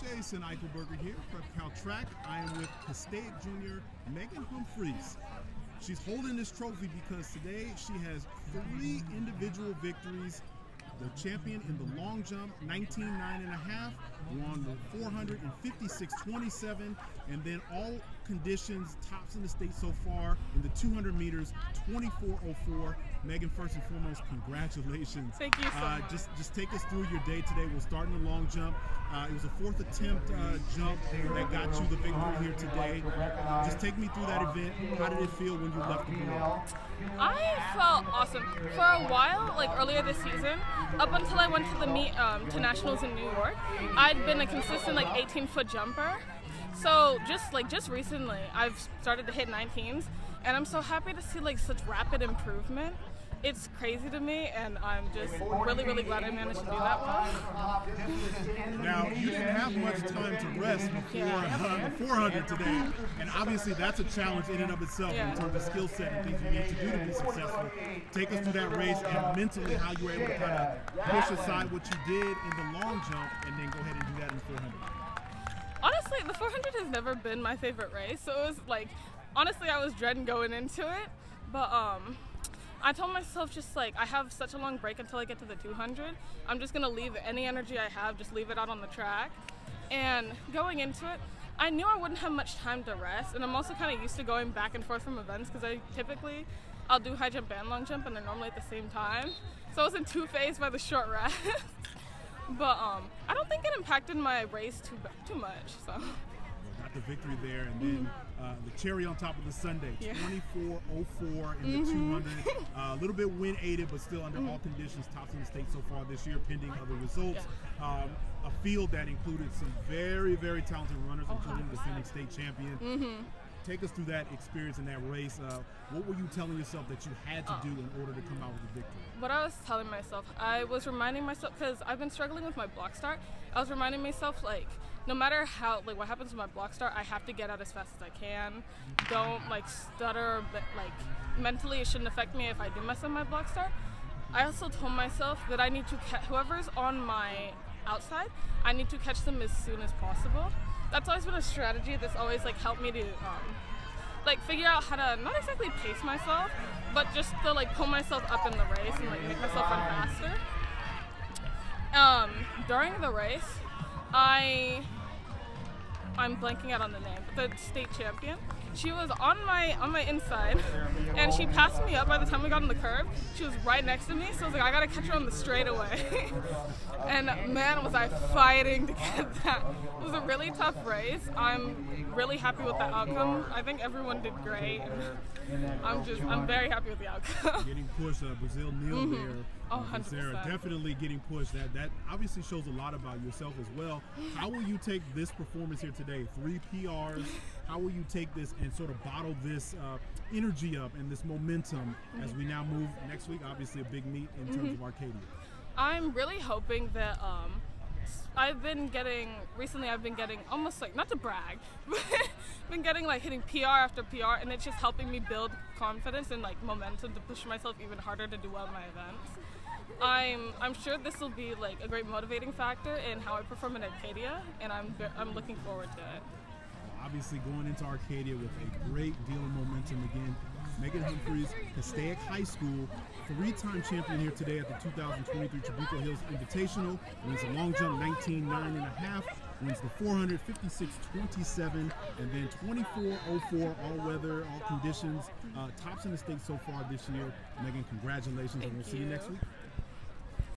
Jason Eichelberger here, Prep Cal Track. I am with Castaic Junior Megan Humphries. She's holding this trophy because today she has three individual victories. The champion in the long jump, 19 9 and a half, won the 400 and 56 27, and then all conditions, tops in the state so far in the 200 meters, 2404. Megan, first and foremost, congratulations. Thank you so uh, much. Just, just take us through your day today. We'll start in the long jump. Uh, it was a fourth attempt uh, jump that got you the victory here today. Just take me through that event. How did it feel when you left the board? I felt awesome. For a while, like earlier this season, up until I went to the meet um, to nationals in New York, I'd been a consistent like 18 foot jumper. So just like just recently, I've started to hit 19s, and I'm so happy to see like such rapid improvement. It's crazy to me, and I'm just really, really glad I managed to do that well. Now, you didn't have much time to rest before uh, the 400 today, and obviously that's a challenge in and of itself Yeah. in terms of skill set and things you need to do to be successful. Take us through that race and mentally how you were able to kind of push aside what you did in the long jump and then go ahead and do that in 400. Honestly, the 400 has never been my favorite race, so it was like, honestly, I was dreading going into it, but um, I told myself just like I have such a long break until I get to the 200. I'm just gonna leave any energy I have, just leave it out on the track. And going into it, I knew I wouldn't have much time to rest, and I'm also kind of used to going back and forth from events because I typically I'll do high jump and long jump, and they're normally at the same time. So I wasn't too fazed by the short rest. but um, I don't think it impacted my race too too much. So. got the victory there, and then uh, the cherry on top of the sundae, Yeah. 24.04 in the 200. Uh, a little bit wind aided, but still under all conditions, tops in the state so far this year, pending other results. Um, a field that included some very, very talented runners, including the defending state champion. Take us through that experience in that race. Uh, what were you telling yourself that you had to do in order to come out with a victory? what I was telling myself, I was reminding myself because I've been struggling with my block start. I was reminding myself like, no matter how like what happens with my block start, I have to get out as fast as I can. Don't like stutter, but like mentally it shouldn't affect me if I do mess up my block start. I also told myself that I need to catch whoever's on my outside. I need to catch them as soon as possible. That's always been a strategy that's always like helped me to um, like figure out how to not exactly pace myself, but just to like pull myself up in the race and like make myself run faster. Um, during the race, I I'm blanking out on the name, but the state champion. She was on my on my inside, and she passed me up by the time we got on the curve. She was right next to me, so I was like, I gotta catch her on the straightaway. and man, was I fighting to get that. It was a really tough race. I'm really happy with the outcome. I think everyone did great. And I'm just I'm very happy with the outcome. Getting pushed, uh, Brazil Neal there. Oh, uh, Sarah 100%. definitely getting pushed. That that obviously shows a lot about yourself as well. How will you take this performance here today? Three PRs. How will you take this and sort of bottle this uh, energy up and this momentum as we now move next week? Obviously, a big meet in terms Mm-hmm. of Arcadia. I'm really hoping that um, I've been getting recently. I've been getting almost like not to brag, but been getting like hitting PR after PR, and it's just helping me build confidence and like momentum to push myself even harder to do well in my events. I'm I'm sure this will be like a great motivating factor in how I perform in Arcadia, and I'm I'm looking forward to it. Obviously, going into Arcadia with a great deal of momentum again. Megan Humphries, Castaic High School, three-time champion here today at the 2023 Trabuco Hills Invitational. Wins the long jump 19 9 and a half. Wins the 400 56 27 and then 24 04 all weather, all conditions. Uh, tops in the state so far this year. Megan, congratulations, and we'll see you next week.